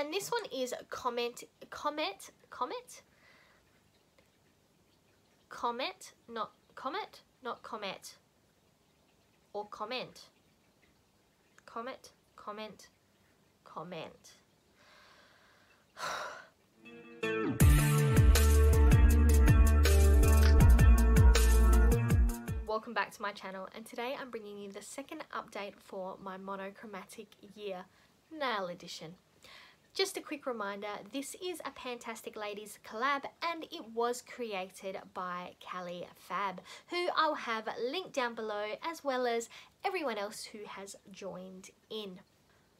and this one is Comet, Comet, Comet, Comet, not Comet, not Comet, or Comment, Comet, Comment, Comment. Welcome back to my channel and today I'm bringing you the second update for my monochromatic year nail edition. Just a quick reminder, this is a Pantastic Ladies collab and it was created by Cali Fab, who I'll have linked down below as well as everyone else who has joined in.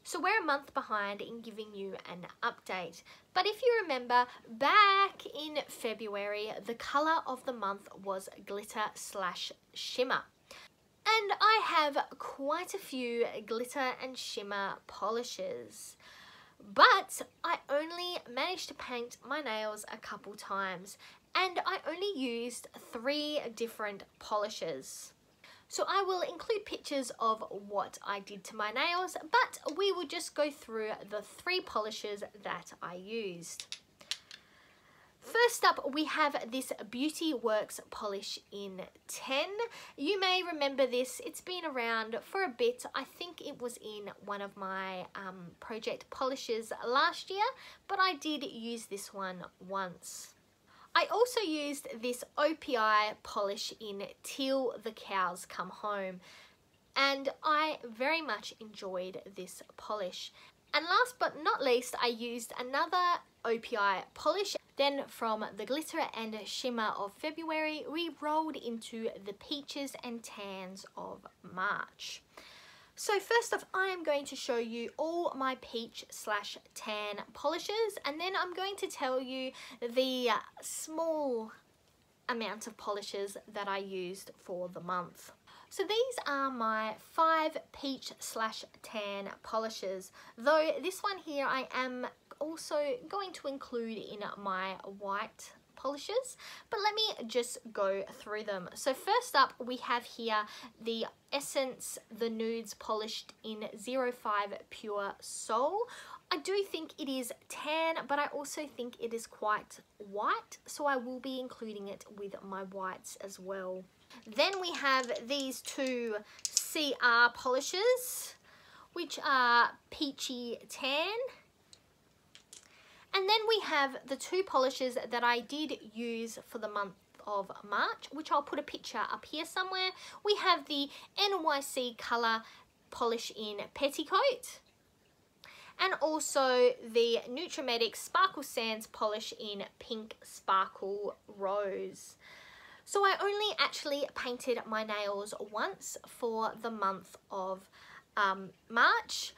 So we're a month behind in giving you an update. But if you remember, back in February, the colour of the month was glitter slash shimmer. And I have quite a few glitter and shimmer polishes. But I only managed to paint my nails a couple times and I only used three different polishes. So I will include pictures of what I did to my nails, but we will just go through the three polishes that I used. First up, we have this Beauty Works polish in 10. You may remember this, it's been around for a bit. I think it was in one of my um, project polishes last year, but I did use this one once. I also used this OPI polish in Till the Cows Come Home and I very much enjoyed this polish. And last but not least, I used another OPI polish. Then from the glitter and shimmer of February, we rolled into the peaches and tans of March. So first off, I am going to show you all my peach slash tan polishes and then I'm going to tell you the small amount of polishes that I used for the month. So these are my five peach slash tan polishes, though this one here I am also going to include in my white polishes but let me just go through them. So first up we have here the essence the nudes polished in 05 pure soul I do think it is tan but I also think it is quite white so I will be including it with my whites as well. Then we have these two CR polishes which are peachy tan. And then we have the two polishes that I did use for the month of March, which I'll put a picture up here somewhere. We have the NYC Colour Polish in Petticoat and also the Nutrimetics Sparkle Sands Polish in Pink Sparkle Rose. So I only actually painted my nails once for the month of um, March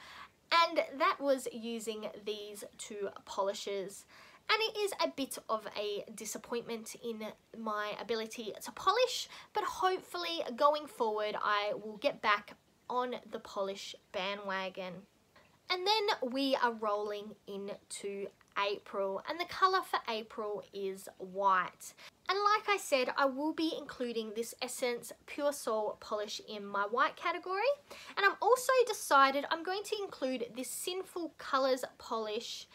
and that was using these two polishes and it is a bit of a disappointment in my ability to polish but hopefully going forward I will get back on the polish bandwagon and then we are rolling into April and the colour for April is white and like I said, I will be including this Essence Pure Soul polish in my white category. And I'm also decided I'm going to include this Sinful Colours polish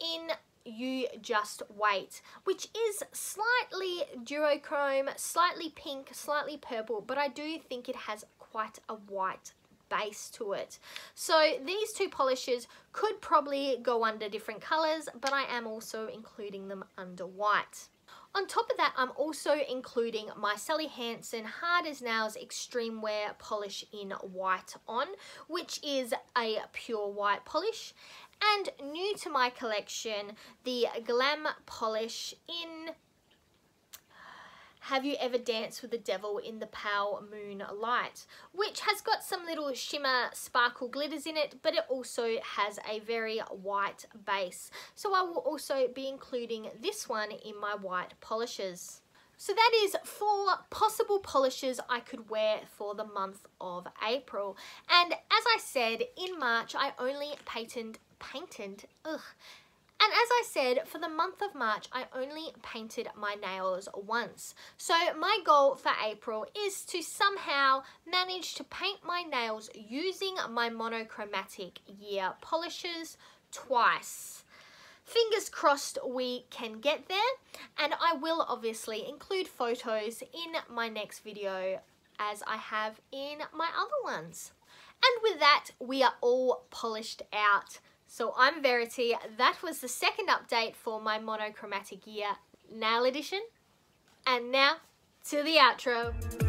in You Just Wait, which is slightly duochrome, slightly pink, slightly purple, but I do think it has quite a white base to it. So these two polishes could probably go under different colours, but I am also including them under white. On top of that, I'm also including my Sally Hansen Hard as Nails Extreme Wear Polish in White On, which is a pure white polish. And new to my collection, the Glam Polish in have You Ever Danced with the Devil in the Pale Moon Light, which has got some little shimmer sparkle glitters in it, but it also has a very white base. So I will also be including this one in my white polishes. So that is four possible polishes I could wear for the month of April. And as I said, in March, I only patent, painted, ugh, and as I said, for the month of March, I only painted my nails once. So my goal for April is to somehow manage to paint my nails using my monochromatic year polishes twice. fingers crossed we can get there and I will obviously include photos in my next video as I have in my other ones. And with that, we are all polished out. So I'm Verity. That was the second update for my monochromatic year nail edition. And now to the outro.